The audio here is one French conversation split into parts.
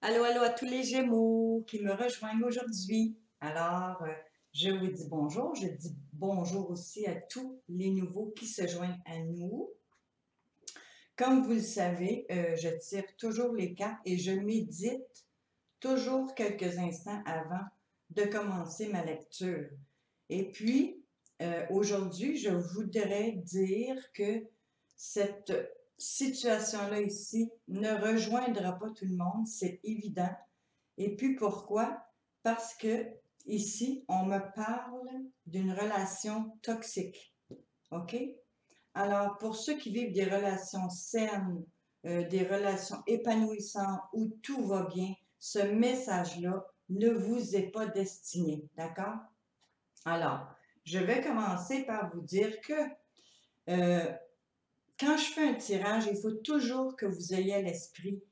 Allô, allô à tous les Gémeaux qui me rejoignent aujourd'hui. Alors, euh, je vous dis bonjour. Je dis bonjour aussi à tous les nouveaux qui se joignent à nous. Comme vous le savez, euh, je tire toujours les cartes et je médite toujours quelques instants avant de commencer ma lecture. Et puis, euh, aujourd'hui, je voudrais dire que cette situation-là ici ne rejoindra pas tout le monde, c'est évident. Et puis pourquoi? Parce que ici, on me parle d'une relation toxique. OK? Alors, pour ceux qui vivent des relations saines, euh, des relations épanouissantes où tout va bien, ce message-là ne vous est pas destiné. D'accord? Alors, je vais commencer par vous dire que euh, quand je fais un tirage, il faut toujours que vous ayez l'esprit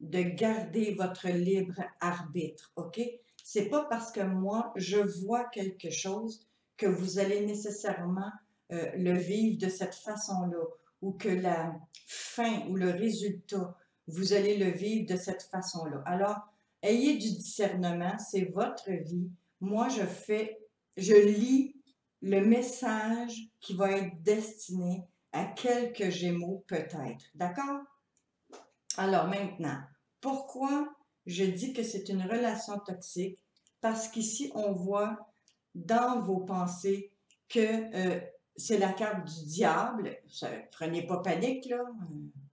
de garder votre libre arbitre, OK? C'est pas parce que moi, je vois quelque chose que vous allez nécessairement euh, le vivre de cette façon-là ou que la fin ou le résultat, vous allez le vivre de cette façon-là. Alors, ayez du discernement, c'est votre vie. Moi, je fais, je lis le message qui va être destiné à quelques gémeaux peut-être. D'accord? Alors maintenant, pourquoi je dis que c'est une relation toxique? Parce qu'ici, on voit dans vos pensées que euh, c'est la carte du diable. Prenez pas panique, là.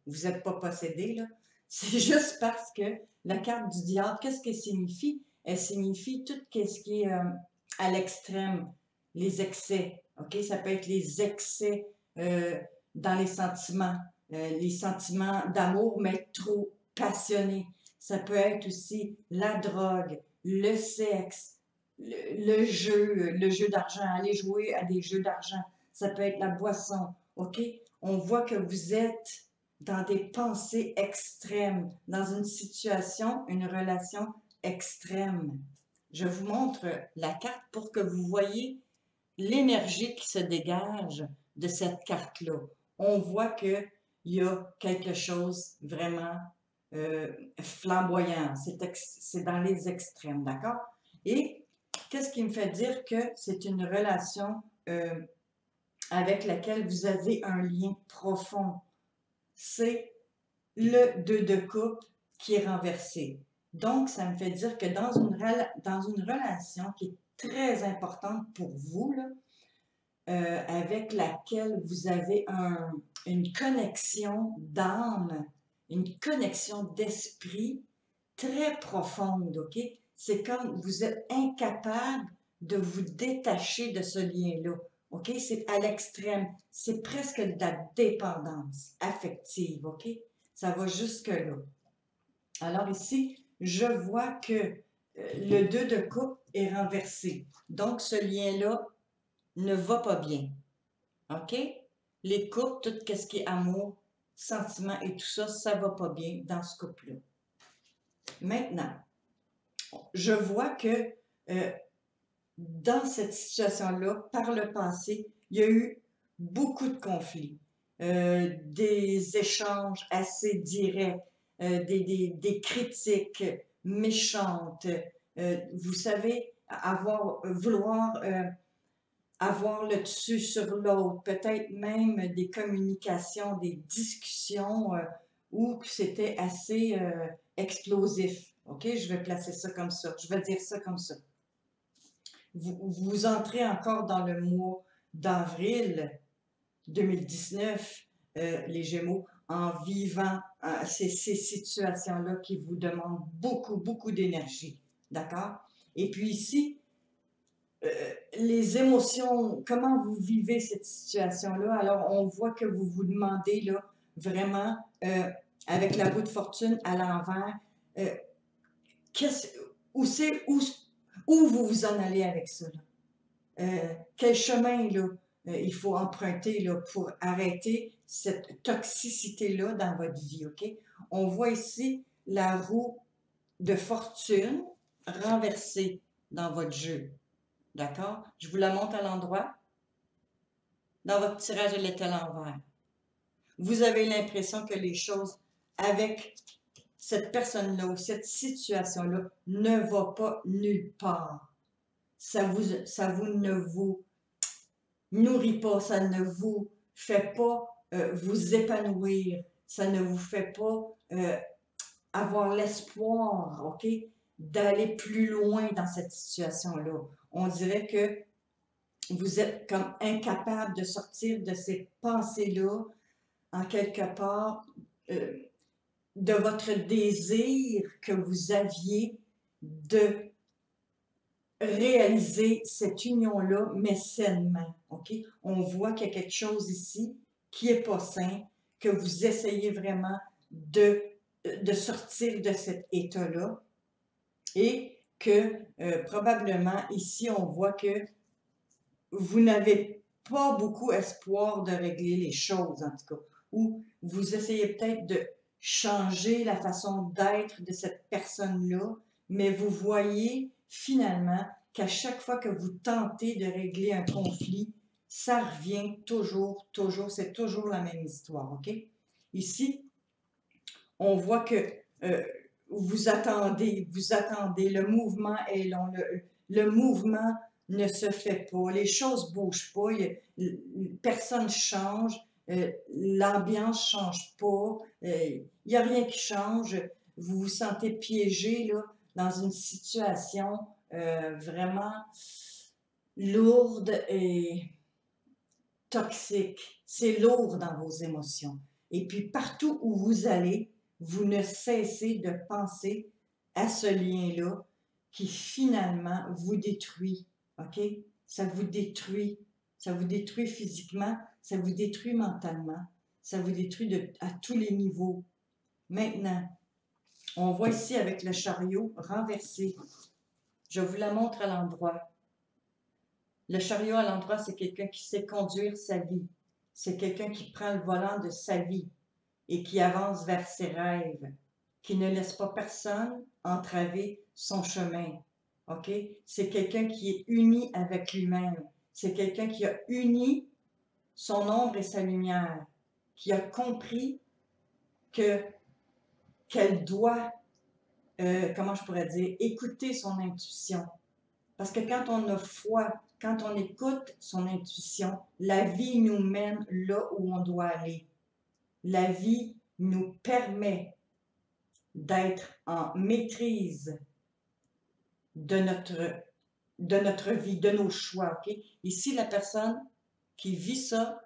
Vous n'êtes pas possédé, là. C'est juste parce que la carte du diable, qu'est-ce qu'elle signifie? Elle signifie tout ce qui est euh, à l'extrême, les excès. OK? Ça peut être les excès dans les sentiments, euh, les sentiments d'amour, mais trop passionnés. Ça peut être aussi la drogue, le sexe, le, jeu, le jeu d'argent, aller jouer à des jeux d'argent. Ça peut être la boisson, OK? On voit que vous êtes dans des pensées extrêmes, dans une situation, une relation extrême. Je vous montre la carte pour que vous voyez l'énergie qui se dégage de cette carte-là. On voit qu'il y a quelque chose vraiment euh, flamboyant. C'est dans les extrêmes, d'accord? Et qu'est-ce qui me fait dire que c'est une relation euh, avec laquelle vous avez un lien profond? C'est le 2 de coupe qui est renversé. Donc, ça me fait dire que dans une, dans une relation qui est très importante pour vous, euh, avec laquelle vous avez une connexion d'âme, une connexion d'esprit très profonde, OK? C'est comme vous êtes incapable de vous détacher de ce lien-là, OK? C'est à l'extrême. C'est presque de la dépendance affective, OK? Ça va jusque-là. Alors ici, je vois que euh, le 2 de coupe est renversé. Donc, ce lien-là ne va pas bien. OK? Les couples, tout ce qui est amour, sentiment et tout ça, ça va pas bien dans ce couple-là. Maintenant, je vois que euh, dans cette situation-là, par le passé, il y a eu beaucoup de conflits, euh, des échanges assez directs, euh, des, critiques méchantes. vous savez, avoir, vouloir avoir le dessus sur l'autre, peut-être même des communications, des discussions euh, où c'était assez euh, explosif. OK, je vais placer ça comme ça. Je vais dire ça comme ça. Vous, vous entrez encore dans le mois d'avril 2019, euh, les Gémeaux, en vivant ces, situations-là qui vous demandent beaucoup, beaucoup d'énergie. D'accord? Et puis ici, les émotions, comment vous vivez cette situation-là? Alors, on voit que vous vous demandez là, vraiment, euh, avec la roue de fortune à l'envers, euh, où où, où vous vous en allez avec ça. quel chemin il faut emprunter pour arrêter cette toxicité-là dans votre vie? On voit ici la roue de fortune renversée dans votre jeu. D'accord? Je vous la montre à l'endroit. Dans votre tirage, elle est à l'envers. Vous avez l'impression que les choses avec cette personne-là ou cette situation-là ne va pas nulle part. Ça vous, ça vous ne vous nourrit pas, ça ne vous fait pas euh, vous épanouir, ça ne vous fait pas euh, avoir l'espoir, OK, d'aller plus loin dans cette situation-là. On dirait que vous êtes comme incapable de sortir de ces pensées-là, en quelque part, euh, de votre désir que vous aviez de réaliser cette union-là, mais sainement. On voit qu'il y a quelque chose ici qui n'est pas sain, que vous essayez vraiment de, de sortir de cet état-là et que euh, probablement ici, on voit que vous n'avez pas beaucoup espoir de régler les choses, en tout cas, ou vous essayez peut-être de changer la façon d'être de cette personne-là, mais vous voyez finalement qu'à chaque fois que vous tentez de régler un conflit, ça revient toujours, toujours, c'est toujours la même histoire, OK? Ici, on voit que euh, vous attendez, vous attendez, le mouvement est long, le, mouvement ne se fait pas, les choses bougent pas, personne change, euh, l'ambiance change pas, il euh, n'y a rien qui change, vous vous sentez piégé là, dans une situation euh, vraiment lourde et toxique. C'est lourd dans vos émotions. Et puis partout où vous allez, vous ne cessez de penser à ce lien-là qui finalement vous détruit. OK? Ça vous détruit. Ça vous détruit physiquement, ça vous détruit mentalement, ça vous détruit à tous les niveaux. Maintenant, on voit ici avec le chariot renversé. Je vous la montre à l'endroit. Le chariot à l'endroit, c'est quelqu'un qui sait conduire sa vie. C'est quelqu'un qui prend le volant de sa vie et qui avance vers ses rêves, qui ne laisse pas personne entraver son chemin. OK? C'est quelqu'un qui est uni avec lui-même. C'est quelqu'un qui a uni son ombre et sa lumière, qui a compris que qu'elle doit, euh, comment je pourrais dire, écouter son intuition. Parce que quand on a foi, quand on écoute son intuition, la vie nous mène là où on doit aller. La vie nous permet d'être en maîtrise de notre, de notre vie, de nos choix. Ici, la personne qui vit ça,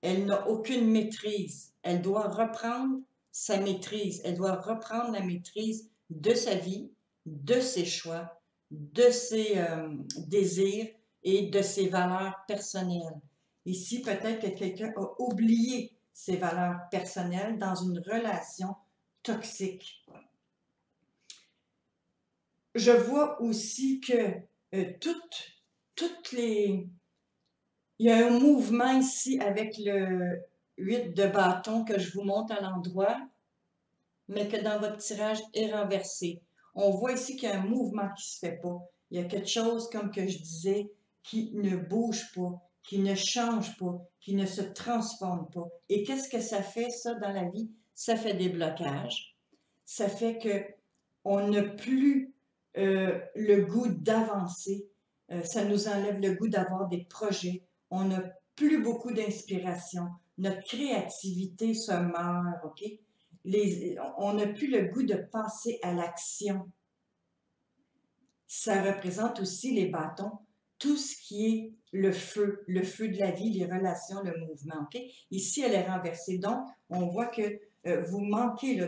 elle n'a aucune maîtrise. Elle doit reprendre sa maîtrise. Elle doit reprendre la maîtrise de sa vie, de ses choix, de ses euh, désirs et de ses valeurs personnelles. Ici, peut-être que quelqu'un a oublié ses valeurs personnelles dans une relation toxique. Je vois aussi que euh, toutes, toutes les... Il y a un mouvement ici avec le 8 de bâton que je vous montre à l'endroit, mais que dans votre tirage est renversé. On voit ici qu'il y a un mouvement qui ne se fait pas. Il y a quelque chose, comme que je disais, qui ne bouge pas, qui ne change pas, qui ne se transforme pas. Et qu'est-ce que ça fait, ça, dans la vie? Ça fait des blocages. Ça fait que on n'a plus euh, le goût d'avancer. Euh, ça nous enlève le goût d'avoir des projets. On n'a plus beaucoup d'inspiration. Notre créativité se meurt, OK? On n'a plus le goût de passer à l'action. Ça représente aussi les bâtons tout ce qui est le feu, le feu de la vie, les relations, le mouvement. Ici, elle est renversée. Donc, on voit que euh, vous manquez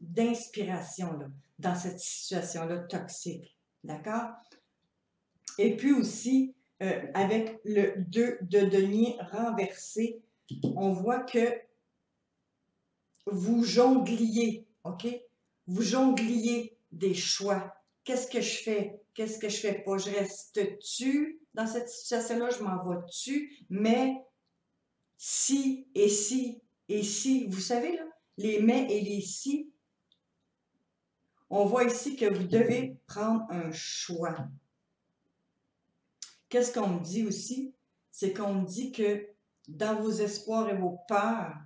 d'inspiration dans cette situation-là toxique. D'accord? Et puis aussi, euh, avec le 2 de denier renversé, on voit que vous jongliez, OK? Vous jongliez des choix. Qu'est-ce que je fais? Qu'est-ce que je fais pas? Je reste-tu dans cette situation-là? Je m'en vais-tu? Mais si et si et si, vous savez, là, les mais et les si, on voit ici que vous devez prendre un choix. Qu'est-ce qu'on me dit aussi? C'est qu'on me dit que dans vos espoirs et vos peurs,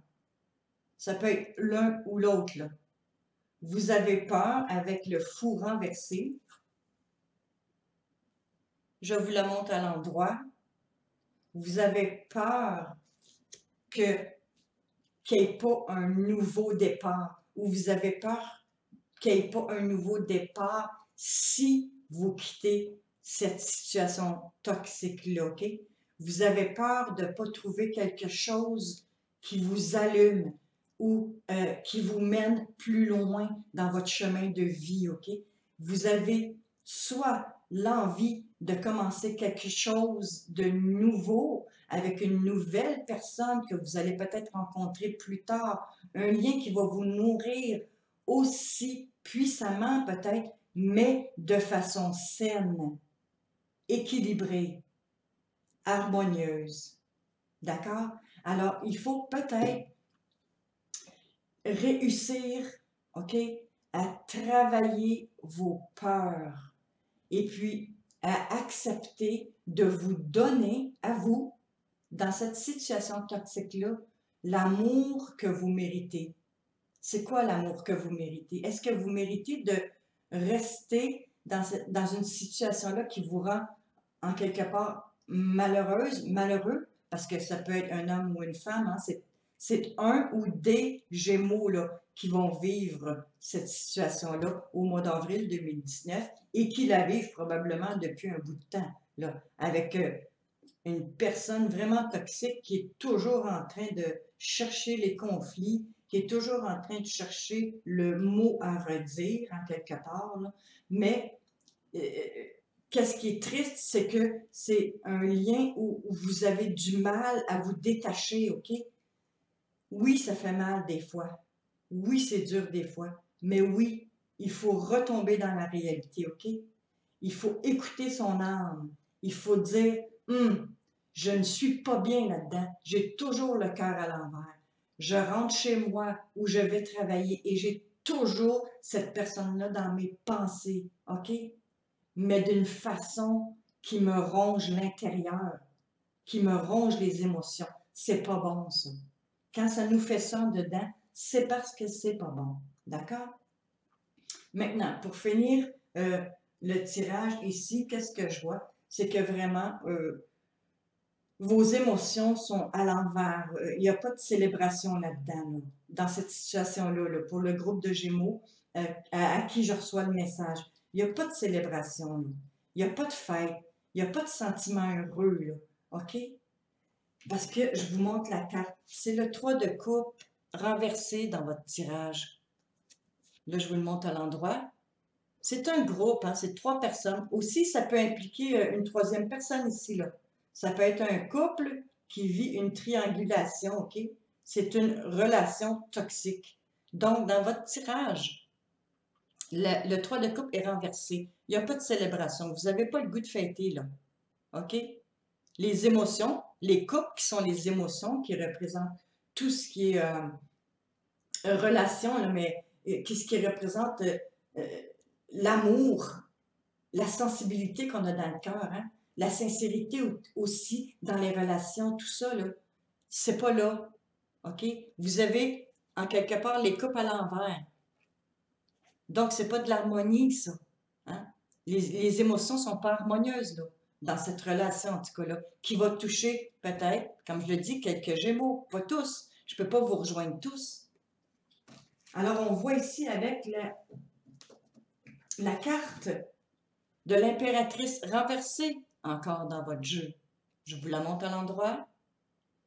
ça peut être l'un ou l'autre. Vous avez peur avec le fou renversé. Je vous la montre à l'endroit. Vous avez peur qu'il n'y ait pas un nouveau départ ou vous avez peur qu'il n'y ait pas un nouveau départ si vous quittez cette situation toxique-là, OK? Vous avez peur de ne pas trouver quelque chose qui vous allume ou euh, qui vous mène plus loin dans votre chemin de vie, OK? Vous avez soit l'envie de commencer quelque chose de nouveau avec une nouvelle personne que vous allez peut-être rencontrer plus tard, un lien qui va vous nourrir aussi puissamment peut-être, mais de façon saine, équilibrée, harmonieuse. D'accord? Alors, il faut peut-être réussir, à travailler vos peurs et puis à accepter de vous donner à vous, dans cette situation toxique-là, l'amour que vous méritez. C'est quoi l'amour que vous méritez? Est-ce que vous méritez de rester dans, une situation-là qui vous rend en quelque part malheureuse, malheureux, parce que ça peut être un homme ou une femme, hein, un ou des Gémeaux qui vont vivre cette situation-là au mois d'avril 2019 et qui la vivent probablement depuis un bout de temps, avec euh, une personne vraiment toxique qui est toujours en train de chercher les conflits, qui est toujours en train de chercher le mot à redire en quelque part. Mais euh, qu'est-ce qui est triste, c'est que c'est un lien où, vous avez du mal à vous détacher, OK? Oui, ça fait mal des fois. Oui, c'est dur des fois. Mais oui, il faut retomber dans la réalité, OK? Il faut écouter son âme. Il faut dire, hum, je ne suis pas bien là-dedans. J'ai toujours le cœur à l'envers. Je rentre chez moi où je vais travailler et j'ai toujours cette personne-là dans mes pensées, OK? Mais d'une façon qui me ronge l'intérieur, qui me ronge les émotions. C'est pas bon, ça. Quand ça nous fait ça dedans, c'est parce que c'est pas bon. D'accord? Maintenant, pour finir euh, le tirage ici, qu'est-ce que je vois? C'est que vraiment, euh, vos émotions sont à l'envers. Euh, il n'y a pas de célébration là-dedans, dans cette situation-là, pour le groupe de Gémeaux à, qui je reçois le message. Il n'y a pas de célébration, il n'y a pas de fête, il n'y a pas de sentiment heureux. OK? Parce que je vous montre la carte. C'est le 3 de coupe renversé dans votre tirage. Là, je vous le montre à l'endroit. C'est un groupe, hein, c'est trois personnes. Aussi, ça peut impliquer euh, une troisième personne ici. Là. Ça peut être un couple qui vit une triangulation, OK? C'est une relation toxique. Donc, dans votre tirage, le, le 3 de coupe est renversé. Il n'y a pas de célébration. Vous n'avez pas le goût de fêter, là. OK? Les émotions, les couples qui sont les émotions, qui représentent tout ce qui est euh, relation, mais qu'est-ce qui représente euh, euh, l'amour, la sensibilité qu'on a dans le cœur, hein? la sincérité aussi dans les relations, tout ça, là, c'est pas là. OK? Vous avez, en quelque part, les coupes à l'envers. Donc, c'est pas de l'harmonie, ça. Hein? Les, les, émotions sont pas harmonieuses, là, dans cette relation, en tout cas, là, qui va toucher, peut-être, comme je le dis, quelques gémeaux, pas tous. Je peux pas vous rejoindre tous. Alors, on voit ici avec la, carte de l'impératrice renversée encore dans votre jeu. Je vous la montre à l'endroit.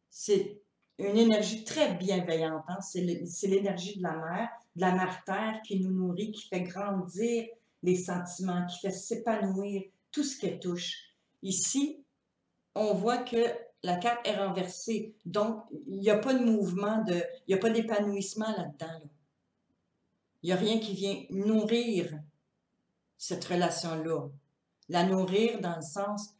C'est une énergie très bienveillante. Hein? C'est l'énergie de la mer, de la mère terre qui nous nourrit, qui fait grandir les sentiments, qui fait s'épanouir tout ce qu'elle touche. Ici, on voit que la carte est renversée. Donc, il n'y a pas de mouvement, il n'y a pas d'épanouissement là-dedans. là dedans il n'y a rien qui vient nourrir cette relation-là. La nourrir dans le sens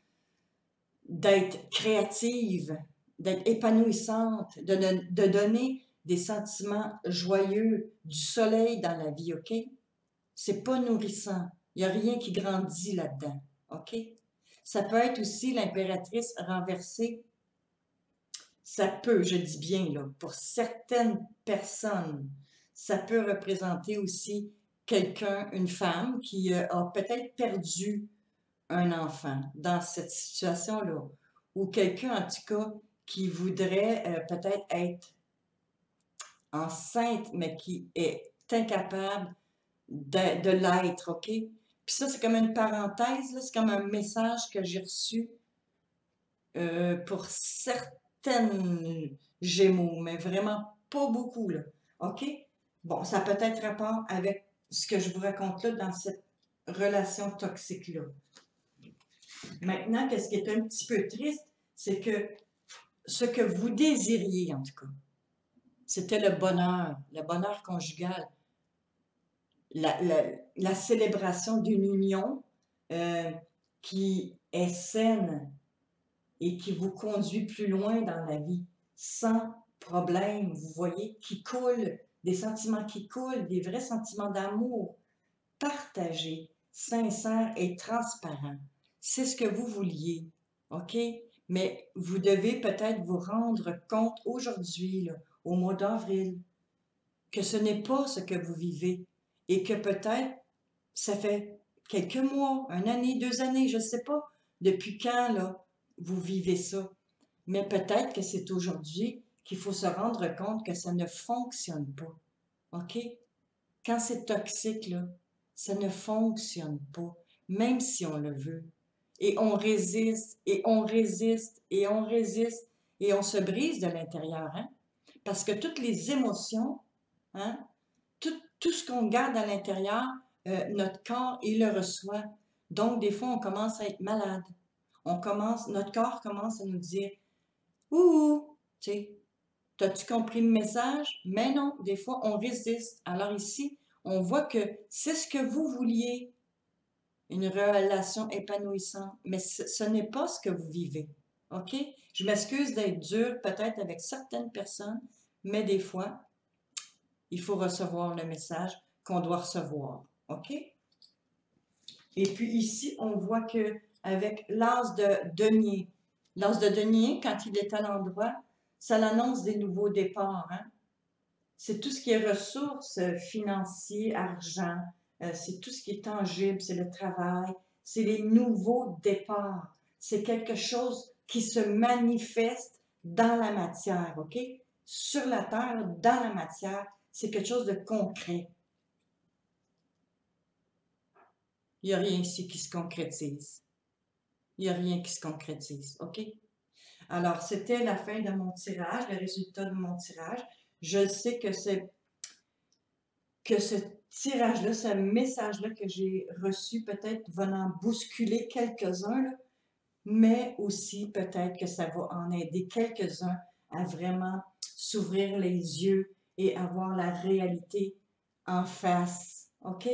d'être créative, d'être épanouissante, de, de, donner des sentiments joyeux, du soleil dans la vie, OK? C'est pas nourrissant. Il n'y a rien qui grandit là-dedans, OK? Ça peut être aussi l'impératrice renversée. Ça peut, je dis bien, là, pour certaines personnes, ça peut représenter aussi quelqu'un, une femme qui euh, a peut-être perdu un enfant dans cette situation-là, ou quelqu'un en tout cas qui voudrait euh, peut-être être enceinte, mais qui est incapable de, l'être, OK? Puis ça, c'est comme une parenthèse, c'est comme un message que j'ai reçu euh, pour certaines Gémeaux, mais vraiment pas beaucoup, là. OK? Bon, ça peut être rapport avec ce que je vous raconte là dans cette relation toxique-là. Maintenant, qu'est-ce qui est un petit peu triste, c'est que ce que vous désiriez, en tout cas, c'était le bonheur, le bonheur conjugal, la, célébration d'une union euh, qui est saine et qui vous conduit plus loin dans la vie, sans problème, vous voyez, qui coule, des sentiments qui coulent, des vrais sentiments d'amour, partagés, sincères et transparents. C'est ce que vous vouliez, OK? Mais vous devez peut-être vous rendre compte aujourd'hui, au mois d'avril, que ce n'est pas ce que vous vivez et que peut-être ça fait quelques mois, une année, deux années, je ne sais pas depuis quand là, vous vivez ça. Mais peut-être que c'est aujourd'hui qu'il faut se rendre compte que ça ne fonctionne pas. OK? Quand c'est toxique, là, ça ne fonctionne pas, même si on le veut. Et on résiste, et on résiste, et on résiste, et on se brise de l'intérieur, hein? Parce que toutes les émotions, hein, tout, ce qu'on garde à l'intérieur, euh, notre corps, il le reçoit. Donc, des fois, on commence à être malade. On commence, notre corps commence à nous dire Ouh, tu sais, T'as-tu compris le message? Mais non, des fois, on résiste. Alors ici, on voit que c'est ce que vous vouliez, une relation épanouissante, mais ce, n'est pas ce que vous vivez. OK? Je m'excuse d'être dur peut-être avec certaines personnes, mais des fois, il faut recevoir le message qu'on doit recevoir. OK? Et puis ici, on voit que avec l'as de denier, l'as de denier, quand il est à l'endroit, ça l'annonce des nouveaux départs. Hein? C'est tout ce qui est ressources euh, financières, argent, euh, c'est tout ce qui est tangible, c'est le travail, c'est les nouveaux départs. C'est quelque chose qui se manifeste dans la matière, OK? Sur la terre, dans la matière, c'est quelque chose de concret. Il n'y a rien ici qui se concrétise. Il n'y a rien qui se concrétise, OK? Alors, c'était la fin de mon tirage, le résultat de mon tirage. Je sais que ce tirage-là, ce message-là que j'ai reçu, peut-être va en bousculer quelques-uns, mais aussi peut-être que ça va en aider quelques-uns à vraiment s'ouvrir les yeux avoir la réalité en face. OK?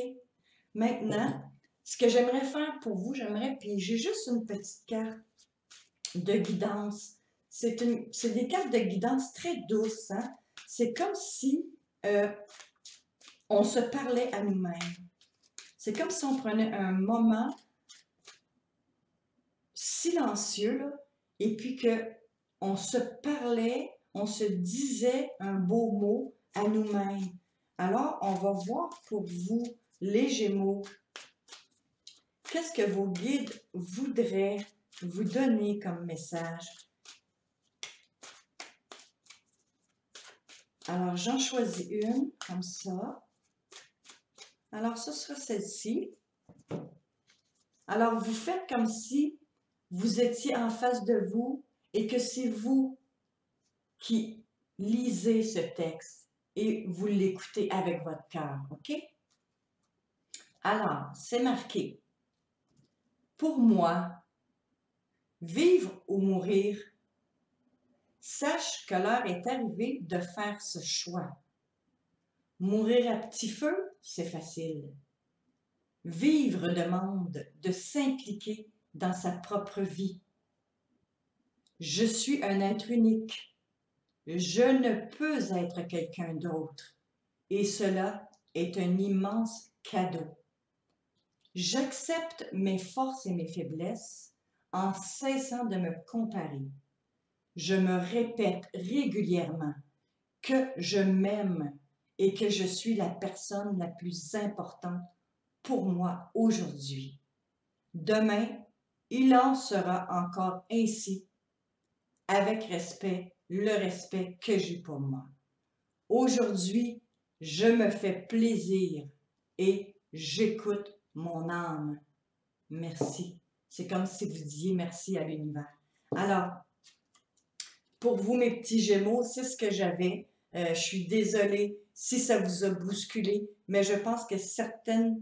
Maintenant, ce que j'aimerais faire pour vous, j'aimerais, puis j'ai juste une petite carte de guidance. C'est des cartes de guidance très douces. Hein? C'est comme si euh, on se parlait à nous-mêmes. C'est comme si on prenait un moment silencieux et puis que on se parlait, on se disait un beau mot nous-mêmes. Alors, on va voir pour vous, les Gémeaux, qu'est-ce que vos guides voudraient vous donner comme message? Alors, j'en choisis une, comme ça. Alors, ce sera celle-ci. Alors, vous faites comme si vous étiez en face de vous et que c'est vous qui lisez ce texte et vous l'écoutez avec votre cœur, OK? Alors, c'est marqué. Pour moi, Vivre ou mourir, sache que l'heure est arrivée de faire ce choix. Mourir à petit feu, c'est facile. Vivre demande de s'impliquer dans sa propre vie. Je suis un être unique. Je ne peux être quelqu'un d'autre. Et cela est un immense cadeau. J'accepte mes forces et mes faiblesses en cessant de me comparer. Je me répète régulièrement que je m'aime et que je suis la personne la plus importante pour moi aujourd'hui. Demain, il en sera encore ainsi, avec respect, le respect que j'ai pour moi. Aujourd'hui, je me fais plaisir et j'écoute mon âme. Merci. C'est comme si vous disiez merci à l'univers. Alors, pour vous, mes petits Gémeaux, c'est ce que j'avais. Euh, je suis désolée si ça vous a bousculé, mais je pense que certaines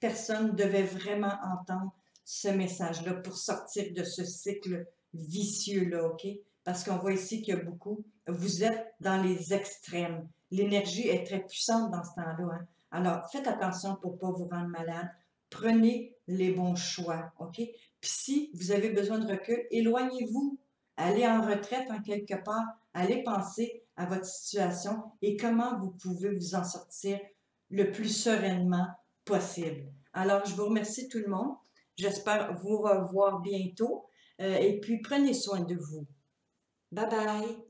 personnes devaient vraiment entendre ce message-là pour sortir de ce cycle vicieux-là, OK? Parce qu'on voit ici qu'il y a beaucoup, vous êtes dans les extrêmes. L'énergie est très puissante dans ce temps-là. Hein? Alors, faites attention pour ne pas vous rendre malade. Prenez les bons choix, OK? Puis si vous avez besoin de recul, éloignez-vous. Allez en retraite en quelque part. Allez penser à votre situation et comment vous pouvez vous en sortir le plus sereinement possible. Alors, je vous remercie tout le monde. J'espère vous revoir bientôt. Euh, et puis, prenez soin de vous. Bye bye.